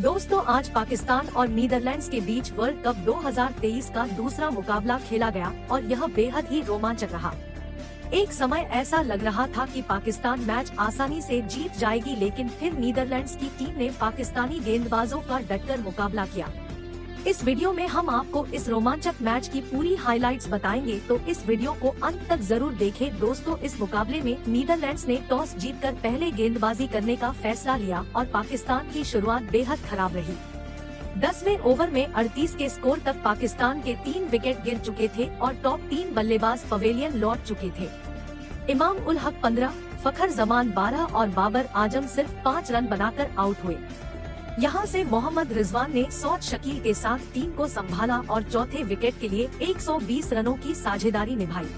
दोस्तों, आज पाकिस्तान और नीदरलैंड्स के बीच वर्ल्ड कप 2023 का दूसरा मुकाबला खेला गया और यह बेहद ही रोमांचक रहा। एक समय ऐसा लग रहा था कि पाकिस्तान मैच आसानी से जीत जाएगी, लेकिन फिर नीदरलैंड्स की टीम ने पाकिस्तानी गेंदबाजों का डटकर मुकाबला किया। इस वीडियो में हम आपको इस रोमांचक मैच की पूरी हाइलाइट्स बताएँगे तो इस वीडियो को अंत तक ज़रूर देखें। दोस्तों, इस मुकाबले में नीदरलैंड्स ने टॉस जीतकर पहले गेंदबाजी करने का फैसला लिया और पाकिस्तान की शुरुआत बेहद खराब रही। दसवें ओवर में 38 के स्कोर तक पाकिस्तान के तीन विकेट गिर चुके थे और टॉप तीन बल्लेबाज पवेलियन लौट चुके थे। इमाम उल हक पंद्रह, फखर जमान बारह और बाबर आज़म सिर्फ़ पाँच रन बनाकर आउट हुए। यहाँ से मोहम्मद रिजवान ने सौद शकील के साथ टीम को संभाला और चौथे विकेट के लिए 120 रनों की साझेदारी निभाई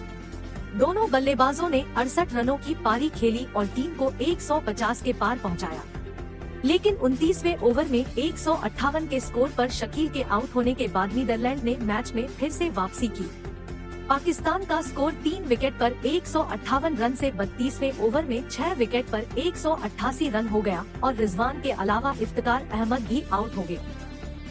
दोनों बल्लेबाजों ने अड़सठ रनों की पारी खेली और टीम को 150 के पार पहुँचाया। लेकिन उनतीसवे ओवर में एक सौ अठावन के स्कोर पर शकील के आउट होने के बाद नीदरलैंड ने मैच में फिर से वापसी की पाकिस्तान का स्कोर तीन विकेट पर एक सौ अठावन रन से बत्तीसवे ओवर में छह विकेट पर एक सौ अठासी रन हो गया और रिजवान के अलावा इफ्तार अहमद भी आउट हो गए।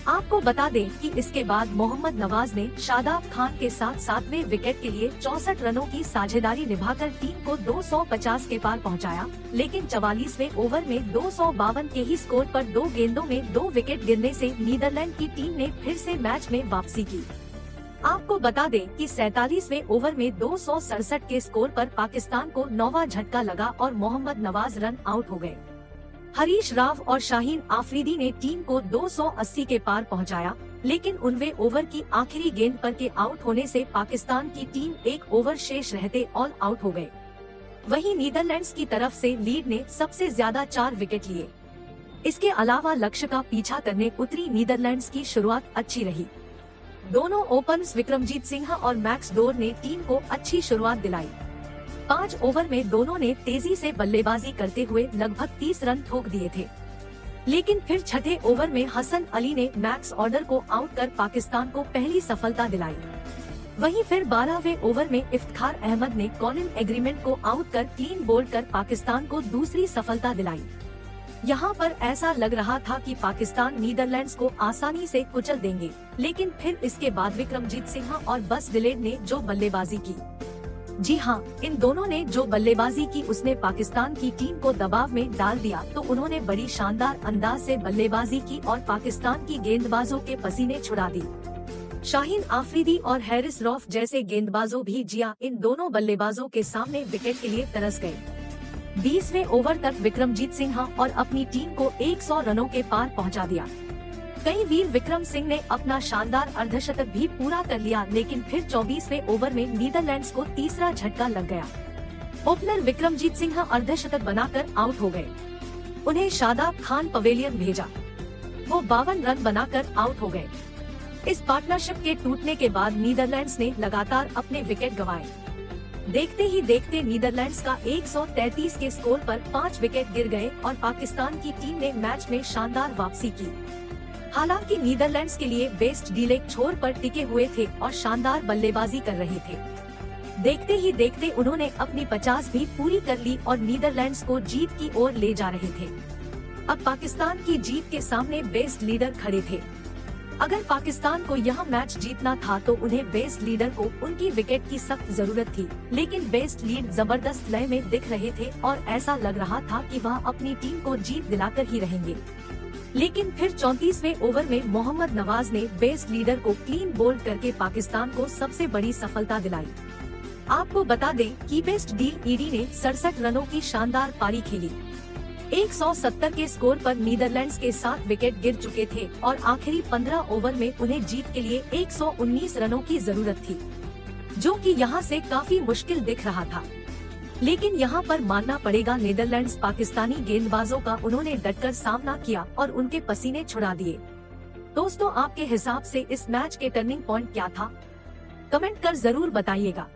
आपको बता दें कि इसके बाद मोहम्मद नवाज़ ने शादाब खान के साथ सातवें विकेट के लिए चौसठ रनों की साझेदारी निभाकर टीम को 250 के पार पहुँचाया, लेकिन चवालीसवे ओवर में दो सौ बावन के ही स्कोर पर दो गेंदों में दो विकेट गिरने से नीदरलैंड की टीम ने फिर से मैच में वापसी की। आपको बता दें कि सैतालीसवे ओवर में दो सौ सड़सठ के स्कोर पर पाकिस्तान को नौवा झटका लगा और मोहम्मद नवाज़ रन आउट हो गए। हरीश राव और शाहीन आफरीदी ने टीम को 280 के पार पहुँचाया, लेकिन उनवे ओवर की आखिरी गेंद पर के आउट होने से पाकिस्तान की टीम एक ओवर शेष रहते ऑल आउट हो गए। वहीं नीदरलैंड्स की तरफ़ से लीड ने सबसे ज़्यादा चार विकेट लिए। इसके अलावा लक्ष्य का पीछा करने उतरी नीदरलैंड्स की शुरुआत अच्छी रही। दोनों ओपनर्स विक्रमजीत सिंह और मैक्स डोर ने टीम को अच्छी शुरुआत दिलाई। पाँच ओवर में दोनों ने तेज़ी से बल्लेबाजी करते हुए लगभग तीस रन ठोक दिए थे। लेकिन फिर छठे ओवर में हसन अली ने मैक्स ऑर्डर को आउट कर पाकिस्तान को पहली सफलता दिलाई। वहीं फिर बारहवें ओवर में इफ्तार अहमद ने कॉलिन एग्रीमेंट को आउट कर क्लीन बोल्ड कर पाकिस्तान को दूसरी सफलता दिलाई। यहाँ पर ऐसा लग रहा था कि पाकिस्तान नीदरलैंड्स को आसानी से कुचल देंगे, लेकिन फिर इसके बाद विक्रमजीत सिंह और बस डिलेड ने जो बल्लेबाजी की। जी हाँ इन दोनों ने जो बल्लेबाजी की उसने पाकिस्तान की टीम को दबाव में डाल दिया तो उन्होंने बड़ी शानदार अंदाज से बल्लेबाजी की और पाकिस्तान की गेंदबाजों के पसीने छुड़ा दी शाहीन आफरीदी और हैरिस रॉफ जैसे गेंदबाजों भी जिया इन दोनों बल्लेबाजों के सामने विकेट के लिए तरस गए। बीसवे ओवर तक विक्रमजीत सिंह और अपनी टीम को 100 रनों के पार पहुँचा दिया। कई वीर विक्रम सिंह ने अपना शानदार अर्धशतक भी पूरा कर लिया, लेकिन फिर चौबीसवे ओवर में नीदरलैंड्स को तीसरा झटका लग गया। ओपनर विक्रमजीत सिंह अर्धशतक बनाकर आउट हो गए। उन्हें शादाब खान पवेलियन भेजा। वो बावन रन बनाकर आउट हो गए। इस पार्टनरशिप के टूटने के बाद नीदरलैंड्स ने लगातार अपने विकेट गंवाए। देखते ही देखते नीदरलैंड्स का 133 के स्कोर पर पाँच विकेट गिर गए और पाकिस्तान की टीम ने मैच में शानदार वापसी की। हालाँकि नीदरलैंड्स के लिए बेस्ट डीलेक छोर पर टिके हुए थे और शानदार बल्लेबाजी कर रहे थे। देखते ही देखते उन्होंने अपनी 50 भी पूरी कर ली और नीदरलैंड्स को जीत की ओर ले जा रहे थे। अब पाकिस्तान की जीत के सामने बेस्ट लीडर खड़े थे। अगर पाकिस्तान को यह मैच जीतना था तो उन्हें बेस्ट लीडर को उनकी विकेट की सख्त ज़रूरत थी। लेकिन बेस्ट लीड ज़बरदस्त लय में दिख रहे थे और ऐसा लग रहा था कि वह अपनी टीम को जीत दिलाकर ही रहेंगे। लेकिन फिर चौतीसवे ओवर में मोहम्मद नवाज़ ने बेस्ट लीडर को क्लीन बोल्ड करके पाकिस्तान को सबसे बड़ी सफलता दिलाई। आपको बता दें कि बेस्ट डील ईडी ने सड़सठ रनों की शानदार पारी खेली। 170 के स्कोर पर नीदरलैंड्स के साथ विकेट गिर चुके थे और आखिरी 15 ओवर में उन्हें जीत के लिए 119 रनों की ज़रूरत थी, जो कि यहाँ से काफ़ी मुश्किल दिख रहा था। लेकिन यहाँ पर मानना पड़ेगा नीदरलैंड्स पाकिस्तानी गेंदबाजों का उन्होंने डटकर सामना किया और उनके पसीने छुड़ा दिए। दोस्तों, आपके हिसाब से इस मैच के टर्निंग पॉइंट क्या था? कमेंट कर ज़रूर बताइएगा।